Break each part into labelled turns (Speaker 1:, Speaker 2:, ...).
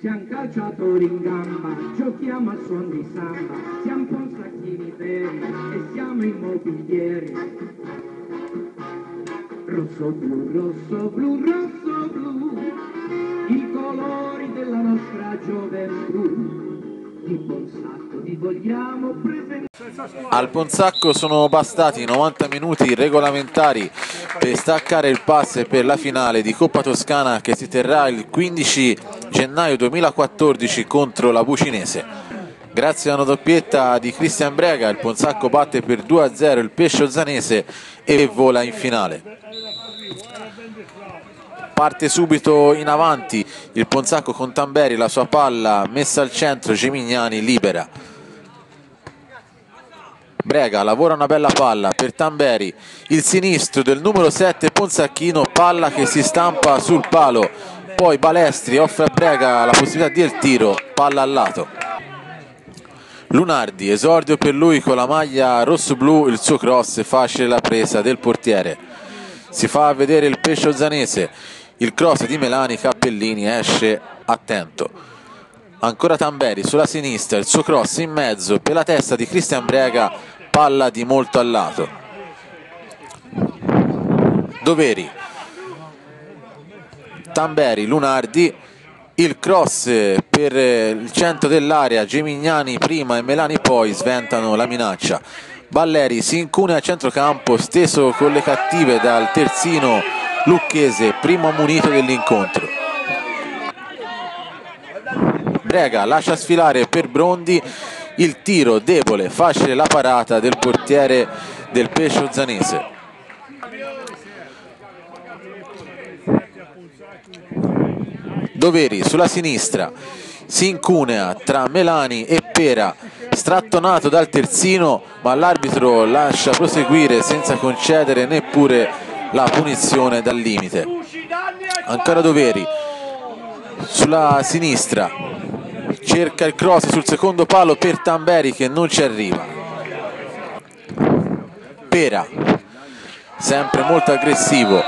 Speaker 1: Siamo calciatori in gamba, giochiamo a suon di samba, siamo consacchini veri e siamo immobilieri. Rosso blu, rosso blu, rosso
Speaker 2: Al Ponsacco sono bastati 90 minuti regolamentari per staccare il pass per la finale di Coppa Toscana che si terrà il 15 gennaio 2014 contro la Bucinese. Grazie a una doppietta di Cristian Brega il Ponsacco batte per 2-0 il Pesce Ozanese e vola in finale. Parte subito in avanti il Ponsacco con Tamberi, la sua palla messa al centro, Gemignani libera. Brega lavora una bella palla per Tamberi, il sinistro del numero 7 Ponsacchino, palla che si stampa sul palo, poi Balestri offre a Brega la possibilità del tiro, palla al lato. Lunardi, esordio per lui con la maglia rosso-blu, il suo cross, facile la presa del portiere. Si fa vedere il pesce ozanese, il cross di Melani Cappellini esce attento. Ancora Tamberi sulla sinistra, il suo cross in mezzo per la testa di Cristian Brega, palla di molto al lato. Doveri, Tamberi, Lunardi, il cross per il centro dell'area, Gemignani prima e Melani poi sventano la minaccia. Balleri si incune a centrocampo, steso con le cattive dal terzino Lucchese, primo ammonito dell'incontro. Brega lascia sfilare per Brondi il tiro debole, facile la parata del portiere del Pesce Ozanese. Doveri sulla sinistra, si incunea tra Melani e Pera, strattonato dal terzino, ma l'arbitro lascia proseguire senza concedere neppure la punizione dal limite. Ancora Doveri sulla sinistra, cerca il cross sul secondo palo per Tamberi che non ci arriva. Pera, sempre molto aggressivo,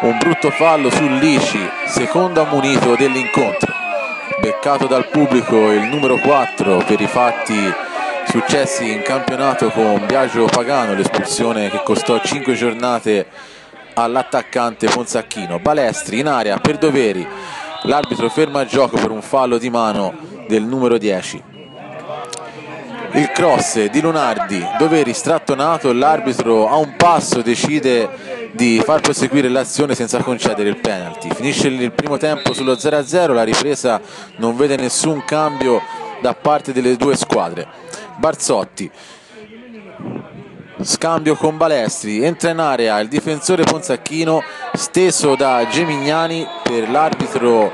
Speaker 2: un brutto fallo sul Lici, secondo ammonito dell'incontro. Beccato dal pubblico il numero 4 per i fatti successi in campionato con Biagio Pagano, l'espulsione che costò 5 giornate all'attaccante Ponsacchino. Balestri in area per Doveri, l'arbitro ferma il gioco per un fallo di mano del numero 10. Il cross di Lunardi, Doveri strattonato, l'arbitro a un passo decide di far proseguire l'azione senza concedere il penalty. Finisce il primo tempo sullo 0-0, la ripresa non vede nessun cambio da parte delle due squadre. Barzotti, scambio con Balestri, entra in area il difensore Ponsacchino, steso da Gemignani per l'arbitro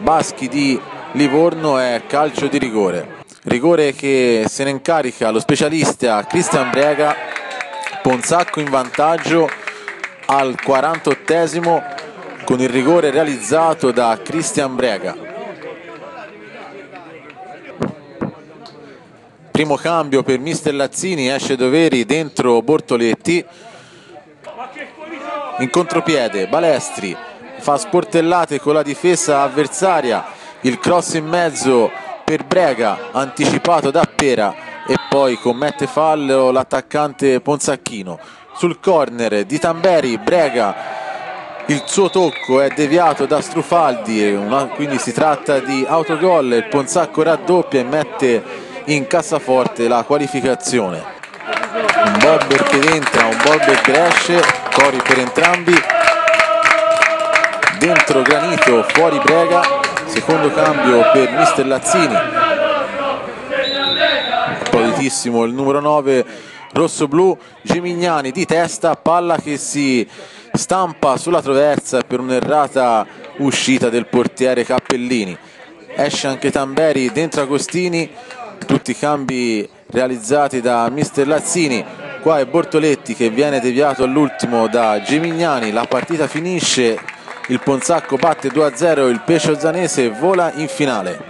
Speaker 2: Baschi di Livorno è calcio di rigore. Rigore che se ne incarica lo specialista Cristian Brega Ponsacco in vantaggio al 48esimo con il rigore realizzato da Cristian Brega. Primo cambio per mister Lazzini, esce Doveri dentro Bortoletti. In contropiede Balestri fa sportellate con la difesa avversaria, il cross in mezzo per Brega anticipato da Pera. E poi commette fallo l'attaccante Ponsacchino sul corner di Tamberi Brega il suo tocco è deviato da Strufaldi. Quindi si tratta di autogol. Il Ponsacco raddoppia e mette in cassaforte la qualificazione. Un bomber che entra un bomber che esce cori per entrambi. Dentro Granito fuori Brega. Secondo cambio per mister Lazzini. Applauditissimo il numero 9 rosso-blu Gemignani di testa palla che si stampa sulla traversa per un'errata uscita del portiere Cappellini. Esce anche Tamberi dentro Agostini tutti i cambi realizzati da mister Lazzini. Qua è Bortoletti che viene deviato all'ultimo da Gemignani la partita finisce. Il Ponsacco batte 2-0 il Pesce Ozanese vola in finale